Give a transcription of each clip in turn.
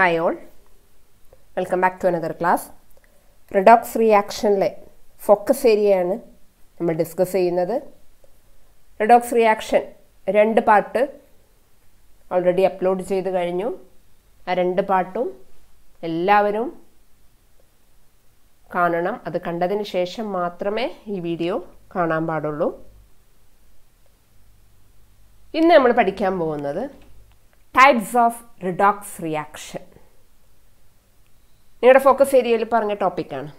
Hi all welcome back to another class redox റിയാക്ഷനിലെ focus ഏരിയയാണ് നമ്മൾ discuss ചെയ്യുന്നത്. Redox reaction രണ്ട് പാർട്ട് ഓൾറെഡി അപ്ലോഡ് ചെയ്ത് കഴിഞ്ഞു. ആ രണ്ട് പാട്ടും എല്ലാവരും കാണണം. അത് കണ്ടതിന് ശേഷം മാത്രമേ ഈ വീഡിയോ കാണാൻ പാടുള്ളൂ. ഇന്ന് നമ്മൾ പഠിക്കാൻ പോകുന്നത് ടൈപ്സ് ഓഫ് റിഡോക്സ് റിയാക്ഷൻ നിങ്ങളുടെ ഫോക്കസ് ഏരിയയിൽ പറഞ്ഞ ടോപ്പിക്കാണ്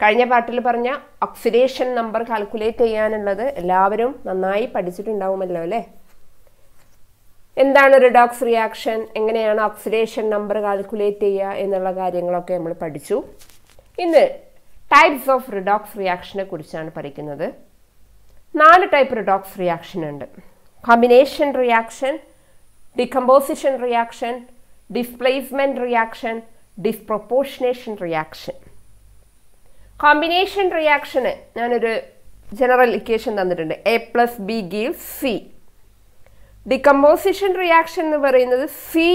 കഴിഞ്ഞ പാട്ടിൽ പറഞ്ഞ ഓക്സിഡേഷൻ നമ്പർ കാൽക്കുലേറ്റ് ചെയ്യാനുള്ളത് എല്ലാവരും നന്നായി പഠിച്ചിട്ടുണ്ടാവുമല്ലോ അല്ലേ? എന്താണ് റിഡോക്സ് റിയാക്ഷൻ എങ്ങനെയാണ് ഓക്സിഡേഷൻ നമ്പർ കാൽക്കുലേറ്റ് ചെയ്യുക എന്നുള്ള കാര്യങ്ങളൊക്കെ നമ്മൾ പഠിച്ചു. ഇന്ന് ടൈപ്സ് ഓഫ് റിഡോക്സ് റിയാക്ഷനെ കുറിച്ചാണ് പഠിക്കുന്നത്. നാല് ടൈപ്പ് റിഡോക്സ് റിയാക്ഷൻ ഉണ്ട്. Combination reaction decomposition reaction displacement reaction disproportionation reaction combination റിയാക്ഷന് ഞാനൊരു ജനറൽ ഇക്വേഷൻ തന്നിട്ടുണ്ട്. A plus B give C decomposition reaction എന്ന് പറയുന്നത് സി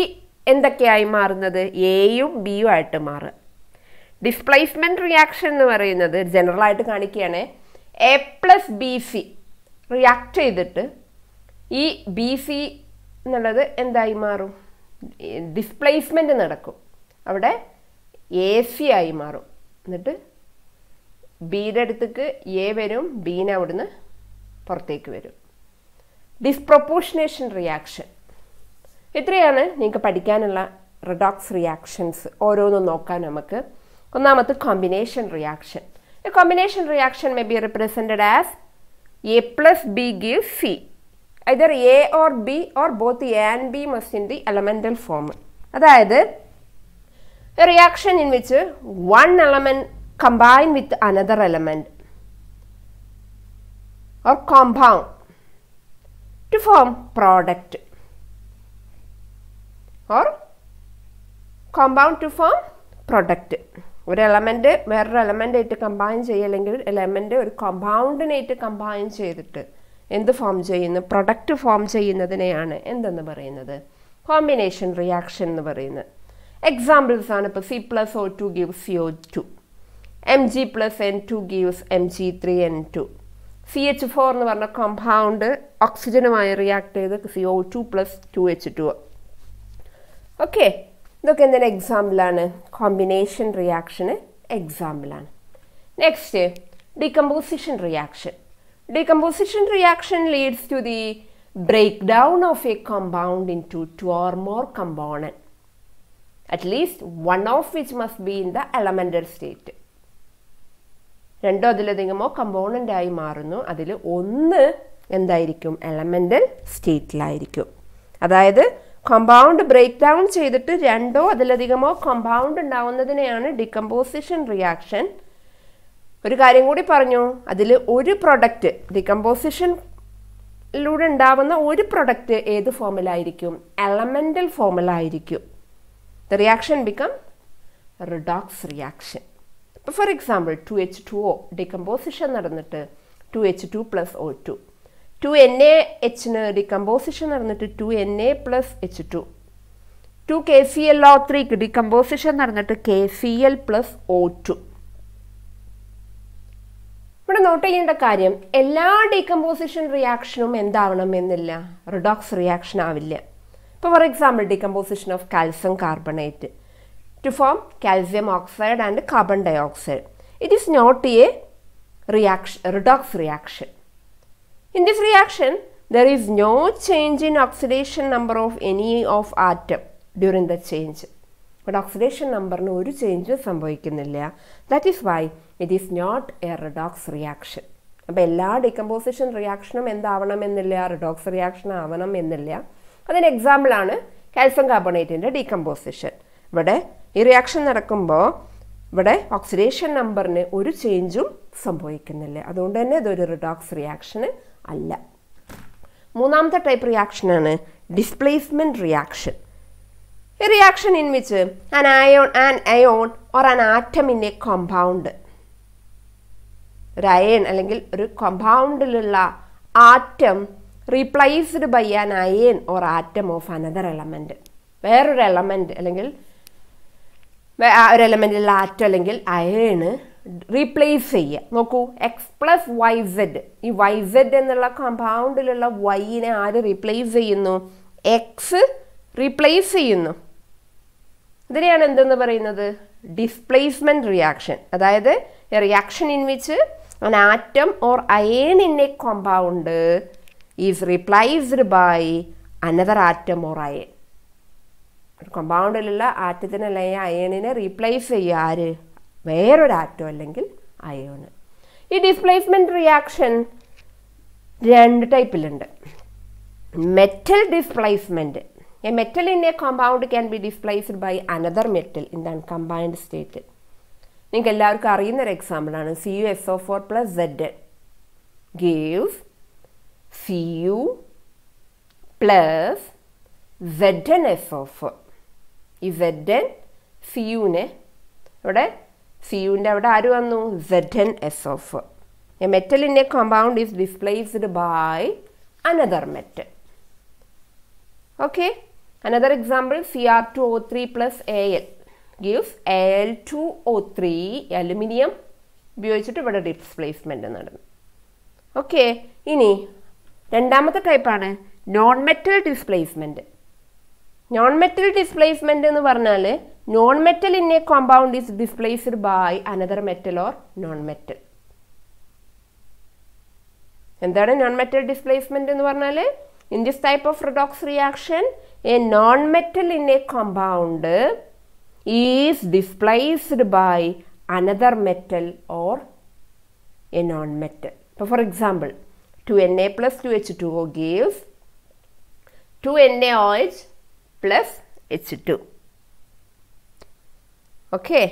എന്തൊക്കെയായി മാറുന്നത്? എയും ബിയും ആയിട്ട് മാറുക. ഡിസ്പ്ലേസ്മെന്റ് റിയാക്ഷൻ എന്ന് പറയുന്നത് ജനറൽ ആയിട്ട് കാണിക്കുകയാണ്. A plus B C react ചെയ്തിട്ട് ഈ ബി സി എന്നുള്ളത് എന്തായി മാറും? ഡിസ്പ്ലേസ്മെന്റ് നടക്കും. അവിടെ എ സി ആയി മാറും. എന്നിട്ട് ബിയുടെ അടുത്തേക്ക് എ വരും ബീനെ അവിടുന്ന് പുറത്തേക്ക് വരും. ഡിസ്പ്രൊപ്പോർഷനേഷൻ റിയാക്ഷൻ ഇത്രയാണ് നിങ്ങൾക്ക് പഠിക്കാനുള്ള റിഡോക്സ് റിയാക്ഷൻസ് ഓരോന്നും നോക്കാൻ നമുക്ക്. ഒന്നാമത്തെ combination reaction a combination reaction may be represented as A plus B give C either A or B or both A and B must in the elemental form അതായത് reaction in which one element combine with another element or compound to form product. Or compound to form product. ഒരു element വേറൊരു element ആയിട്ട് combine ചെയ്യല്ലെങ്കിൽ element ഒരു കോമ്പൗണ്ടിനായിട്ട് combine ചെയ്തിട്ട് എന്ത് form ചെയ്യുന്നു? പ്രൊഡക്റ്റ് ഫോം ചെയ്യുന്നതിനെയാണ് എന്തെന്ന് പറയുന്നത്? കോമ്പിനേഷൻ റിയാക്ഷൻ എന്ന് പറയുന്നത്. എക്സാമ്പിൾസ് ആണ് ഇപ്പോൾ C plus O two gives C O two M G plus N two gives M G three N two C H four എന്ന് പറഞ്ഞ കോമ്പൗണ്ട് ഓക്സിജനുമായി റിയാക്ട് ചെയ്ത് C O two plus two H two okay ഇതൊക്കെ എന്തെങ്കിലും എക്സാമ്പിളാണ് combination റിയാക്ഷന് എക്സാമ്പിളാണ് next decomposition reaction decomposition reaction leads to the break down of a compound into two or more component at least one of which must be in the elemental state രണ്ടോ അതിലധികമോ component ആയി മാറുന്നു. അതിൽ ഒന്ന് എന്തായിരിക്കും? Elemental സ്റ്റേറ്റിലായിരിക്കും അതായത് compound break down ചെയ്തിട്ട് രണ്ടോ അതിലധികമോ കമ്പൗണ്ട് ഉണ്ടാവുന്നതിനെയാണ് ഡികമ്പോസിഷൻ റിയാക്ഷൻ ഒരു കാര്യം കൂടി പറഞ്ഞു. അതിൽ ഒരു പ്രൊഡക്റ്റ് ഡികമ്പോസിഷനിലൂടെ ഉണ്ടാവുന്ന ഒരു പ്രൊഡക്റ്റ് ഏത് ഫോമിലായിരിക്കും എലമെന്റൽ ഫോമിലായിരിക്കും റിയാക്ഷൻ ഇപ്പോൾ for example two H two O decomposition നടന്നിട്ട് two H two plus O two two N A എച്ചിന് decomposition നടന്നിട്ട് two N A plus H two two K C L O ത്രീക്ക് decomposition നടന്നിട്ട് plus O two ഇവിടെ note ചെയ്യേണ്ട കാര്യം എല്ലാ decomposition റിയാക്ഷനും എന്താവണം എന്നില്ല. Redox reaction ആവില്ല. ഇപ്പോൾ for example decomposition of calcium carbonate to form calcium oxide and carbon dioxide. It is not a reaction, redox reaction. In this reaction, there is no change in oxidation number of any of atom during the change. But number no ഒരു change സംഭവിക്കുന്നില്ല that is why it is not a redox reaction അപ്പോൾ എല്ലാ decomposition റിയാക്ഷനും എന്താവണമെന്നില്ല redox reaction ആവണം എന്നില്ല അതിന് എക്സാമ്പിളാണ് കാൽസ്യം കാർബണേറ്റിന്റെ ഡീകമ്പോസിഷൻ ഇവിടെ ഈ റിയാക്ഷൻ നടക്കുമ്പോൾ ഇവിടെ ഓക്സിഡേഷൻ നമ്പറിന് ഒരു ചേഞ്ചും സംഭവിക്കുന്നില്ല. അതുകൊണ്ട് തന്നെ ഇതൊരു റിഡോക്സ് റിയാക്ഷന് അല്ല. മൂന്നാമത്തെ type റിയാക്ഷനാണ് displacement reaction a reaction in which an ion an ion or an a compound ഒരു അയൺ അല്ലെങ്കിൽ ഒരു കോമ്പൗണ്ടിലുള്ള atom replaced by an ion or atom of another element വേറൊരു എലമെന്റ് അല്ലെങ്കിൽ ഒരു എലമെന്റിലുള്ള ആറ്റം അല്ലെങ്കിൽ അയേണ് റീപ്ലേസ് ചെയ്യുക. നോക്കൂ എക്സ് പ്ലസ് വൈ സെഡ് ഈ വൈ സെഡ് എന്നുള്ള കമ്പൗണ്ടിലുള്ള വൈനെ ആര് റീപ്ലേസ് ചെയ്യുന്നു? എക്സ് റീപ്ലേസ് ചെയ്യുന്നു. ഇതിനെയാണ് എന്തെന്ന് പറയുന്നത്? ഡിസ്പ്ലേസ്മെന്റ് റിയാക്ഷൻ അതായത് reaction in which atom or ion in a compound is replaced by another atom or ion ഒരു കോമ്പൗണ്ടിലുള്ള ആറ്റത്തിന് അല്ലെങ്കിൽ അയണിനെ റീപ്ലേസ് ചെയ്യുക ആര്? വേറൊരു ആറ്റം അല്ലെങ്കിൽ അയോണ് ഈ ഡിസ്പ്ലേസ്മെന്റ് റിയാക്ഷൻ രണ്ട് ടൈപ്പിലുണ്ട് metal displacement a metal in a compound can be displaced by another metal in the uncombined state നിങ്ങൾക്ക് എല്ലാവർക്കും അറിയുന്ന ഒരു എക്സാമ്പിളാണ് C U S O four plus Z gives C plus S O four ഈ C യുവിനെ ഇവിടെ ഫിയൂന്റെ അവിടെ ആര് വന്നു? Z N S of a മെറ്റലിന്റെ compound is displaced by another metal okay another example C R two O three plus A L example Cr2O3 plus Al gives Al2O3 aluminium ഉപയോഗിച്ചിട്ട് ഇവിടെ displacement നടന്നു. Okay ഇനി രണ്ടാമത്തെ ടൈപ്പാണ് non metal displacement non metal displacement എന്ന് പറഞ്ഞാൽ non metal in a compound is displaced by another metal or non metal എന്താണ് non metal displacement എന്ന് പറഞ്ഞാൽ in this type of redox reaction a non metal in a compound is displaced by another metal or a non metal ഇപ്പോൾ for example two N A plus two H two O gives two N A O H plus H two okay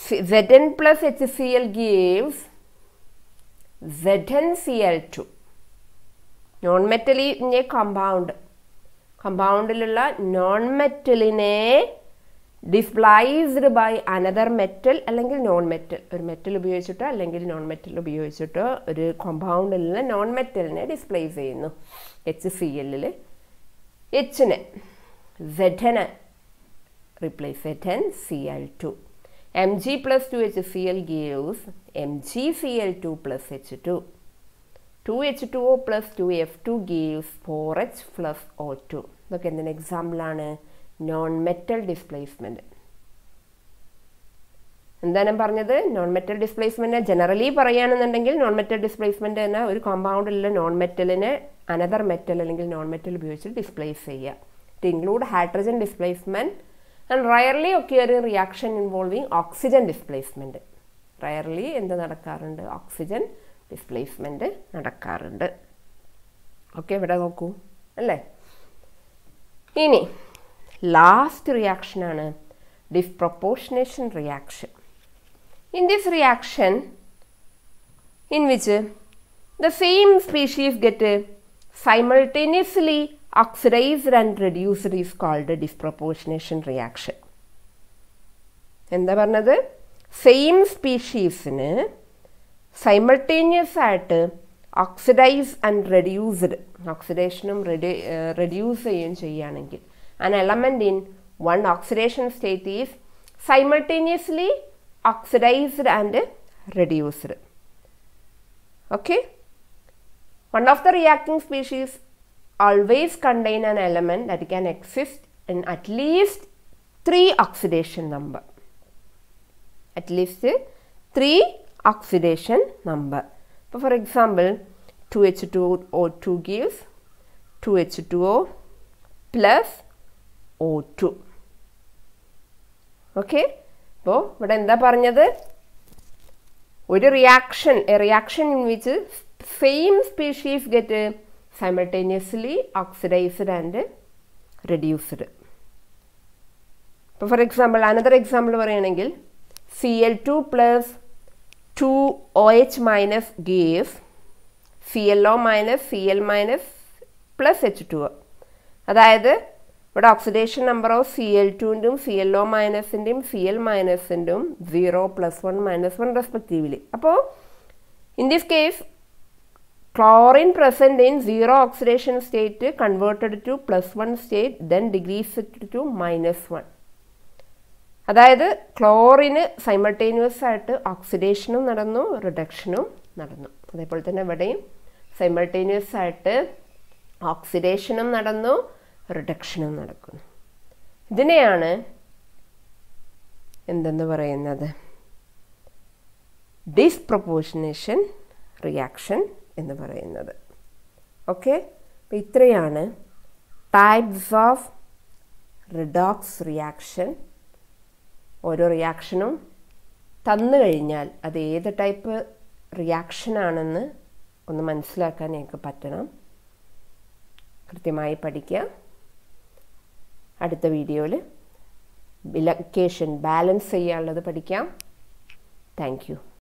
Zn plus HCl gives ZnCl2 non മെറ്റലിന്റെ compound കമ്പൗണ്ടിലുള്ള non മെറ്റലിനെ displaced by another metal അല്ലെങ്കിൽ non metal ഒരു metal ഉപയോഗിച്ചിട്ടോ അല്ലെങ്കിൽ non metal ഉപയോഗിച്ചിട്ടോ ഒരു കോമ്പൗണ്ടിൽ നിന്ന് നോൺ മെറ്റലിനെ ഡിസ്പ്ലേസ് ചെയ്യുന്നു എച്ച് സി എല്ലിൽ എച്ചിനെ സെഡനെ replace Zn Cl2. Mg plus 2HCl gives MgCl2 plus H2. 2H2O plus 2F2 gives 4H plus O2. ഇതൊക്കെ എന്തിന് എക്സാമ്പിളാണ് നോൺ മെറ്റൽ ഡിസ്പ്ലേസ്മെന്റ് എന്താണ് പറഞ്ഞത്? നോൺ മെറ്റൽ ഡിസ്പ്ലേസ്മെന്റ് ജനറലി പറയുകയാണെന്നുണ്ടെങ്കിൽ നോൺ മെറ്റൽ ഡിസ്പ്ലേസ്മെന്റ് എന്ന ഒരു കോമ്പൗണ്ടിലുള്ള നോൺ മെറ്റലിനെ അനദർ മെറ്റൽ അല്ലെങ്കിൽ നോൺ മെറ്റൽ ഉപയോഗിച്ച് ഡിസ്പ്ലേസ് ചെയ്യുക. It include hydrogen displacement and rarely ഒക്കെ ഒരു reaction involving oxygen displacement rarely എന്ത് നടക്കാറുണ്ട്? ഓക്സിജൻ ഡിസ്പ്ലേസ്മെന്റ് നടക്കാറുണ്ട്. ഓക്കെ ഇവിടെ നോക്കൂ. അല്ലേ? ഇനി last reaction റിയാക്ഷനാണ് disproportionation reaction in this reaction in which the same species get simultaneously oxidized and reduced is called disproportionation reaction. എന്താ പറഞ്ഞത് സെയിം സ്പീഷീസിന് സൈമൾട്ടേനിയസ് ആയിട്ട് ഓക്സിഡൈസ് ആൻഡ് റെഡ്യൂസ്ഡ് ഓക്സിഡേഷനും റെഡ്യൂ റെഡ്യൂസ് ചെയ്യുകയും ചെയ്യുകയാണെങ്കിൽ an element in one oxidation state is simultaneously oxidized and reduced. Okay. One of the reacting species always contain an element that can exist in at least 3 oxidation number. At least 3 oxidation number. So, for example, 2H2O2 gives 2H2O plus O2. Okay അപ്പോൾ ഇവിടെ എന്താ പറഞ്ഞത്? ഒരു reaction a reaction in which same species get simultaneously oxidised and reduced ഇപ്പോൾ for example another example പറയുകയാണെങ്കിൽ C L two plus two O H minus gives C L O minus C L minus plus H two അതായത് ഇവിടെ oxidation number of C L ടുവിന്റെയും C L O മൈനസിന്റെയും C L മൈനസിന്റെയും zero plus one minus one respectively അപ്പോൾ in this case present in zero oxidation state converted to plus 1 state then decrease it to minus 1 അതായത് ക്ലോറിന് simultaneous ആയിട്ട് ഓക്സിഡേഷനും നടന്നു റിഡക്ഷനും നടന്നു. അതേപോലെ തന്നെ ഇവിടെയും സൈമൾട്ടേനിയസ് ആയിട്ട് ഓക്സിഡേഷനും നടന്നു. റിഡക്ഷനും നടക്കുന്നു. ഇതിനെയാണ് എന്തെന്ന് പറയുന്നത്? ഡിസ്പ്രപ്പോഷനേഷൻ റിയാക്ഷൻ എന്ന് പറയുന്നത്. ഓക്കെ അപ്പം ഇത്രയാണ് ടൈപ്സ് ഓഫ് റിഡോക്സ് റിയാക്ഷൻ ഓരോ റിയാക്ഷനും തന്നു കഴിഞ്ഞാൽ അത് ഏത് ടൈപ്പ് റിയാക്ഷനാണെന്ന് ഒന്ന് മനസ്സിലാക്കാൻ ഞങ്ങൾക്ക് പറ്റണം. കൃത്യമായി പഠിക്കുക അടുത്ത വീഡിയോയിൽ ബിലക്കേഷൻ ബാലൻസ് ചെയ്യാനുള്ളത് പഠിക്കാം. താങ്ക്